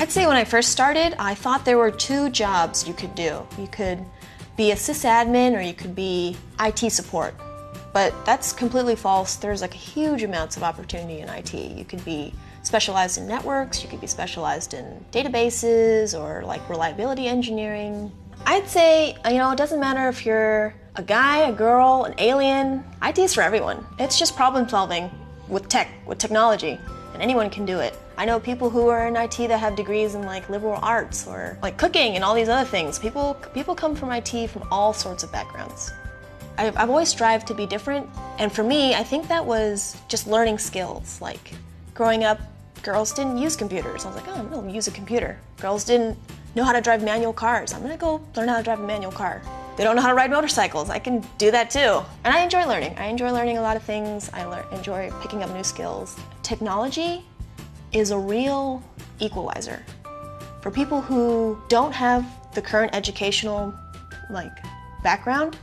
I'd say when I first started, I thought there were two jobs you could do. You could be a sysadmin or you could be IT support. But that's completely false. There's like huge amounts of opportunity in IT. You could be specialized in networks, you could be specialized in databases or like reliability engineering. I'd say, you know, it doesn't matter if you're a guy, a girl, an alien, IT is for everyone. It's just problem solving with tech, with technology, and anyone can do it. I know people who are in IT that have degrees in like liberal arts or like cooking and all these other things. People, people come from IT from all sorts of backgrounds. I've, I've always strived to be different, and for me, I think that was just learning skills. Like growing up, girls didn't use computers. I was like, oh, I'm gonna use a computer. Girls didn't know how to drive manual cars. I'm gonna go learn how to drive a manual car. They don't know how to ride motorcycles. I can do that too. And I enjoy learning. I enjoy learning a lot of things. I enjoy picking up new skills. Technology is a real equalizer. For people who don't have the current educational like background,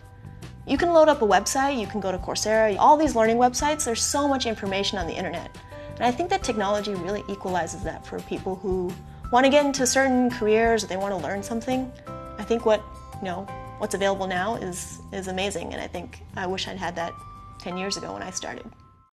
you can load up a website, you can go to Coursera, all these learning websites, there's so much information on the internet. And I think that technology really equalizes that for people who want to get into certain careers or they want to learn something. I think what, you know, what's available now is is amazing and I think I wish I'd had that 10 years ago when I started.